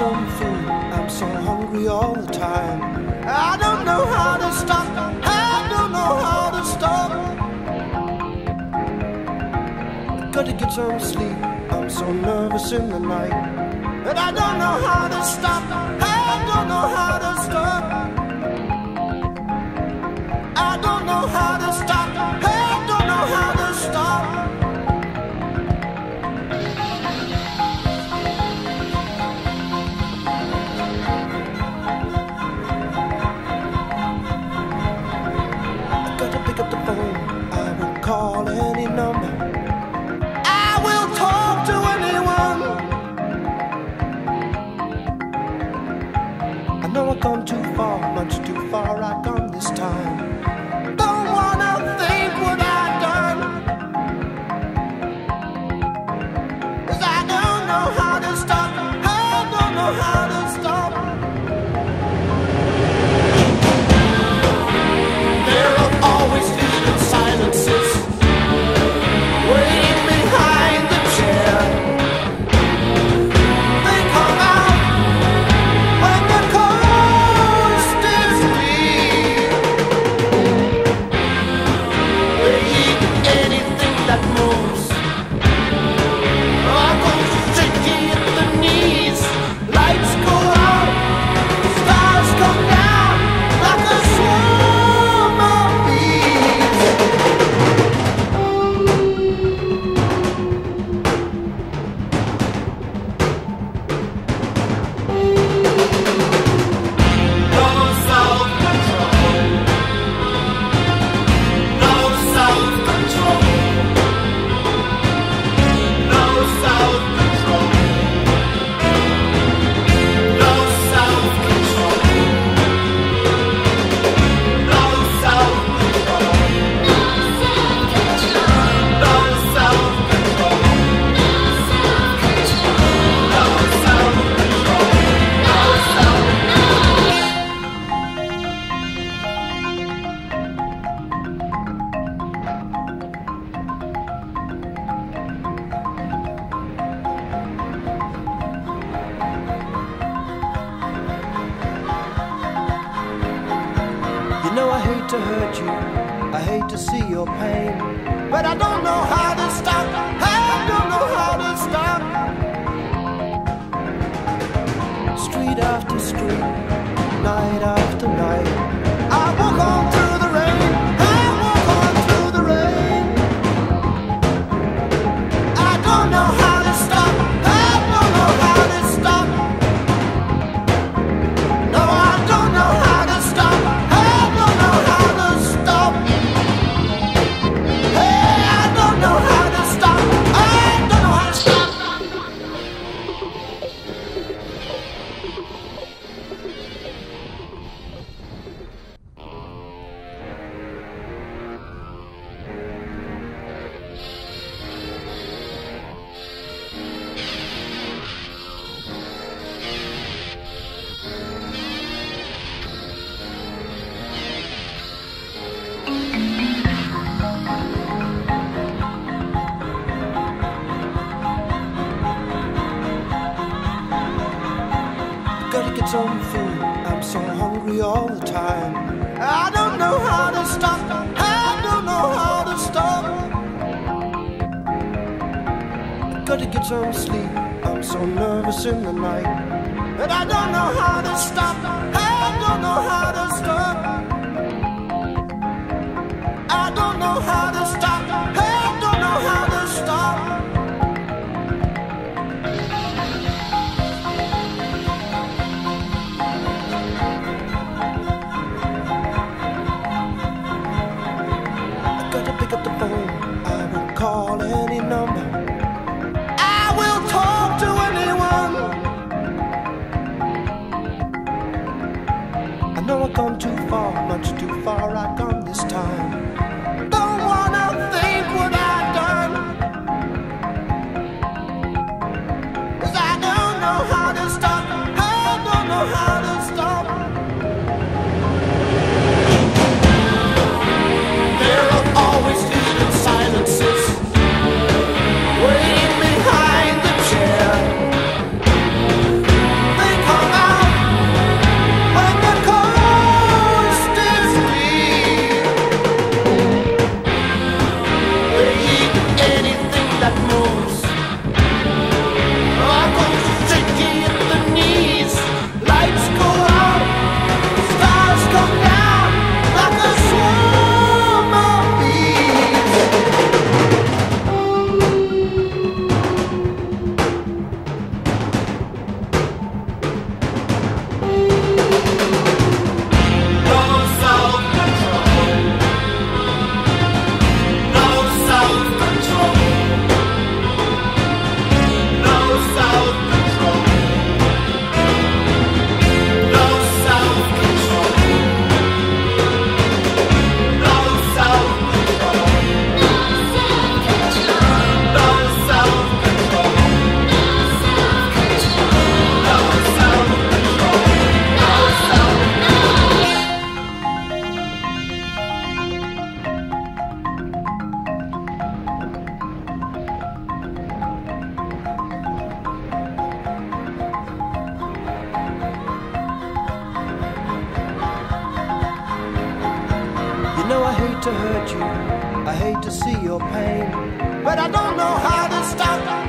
some food. I'm so hungry all the time. I don't know how to stop. I don't know how to stop. Gotta get some sleep. I'm so nervous in the night. And I don't know how to stop. I don't know how to know I've gone too far, much too far. I've gone this time. To hurt you, I hate to see your pain, but I don't know how to stop. I don't know how to stop. Street after street, night after night, Gotta get some food. I'm so hungry all the time. I don't know how to stop. I don't know how to stop. Gotta get some sleep. I'm so nervous in the night. And I don't know how to stop. I don't know how gone too far, much too far. To hurt you, I hate to see your pain, but I don't know how to stop.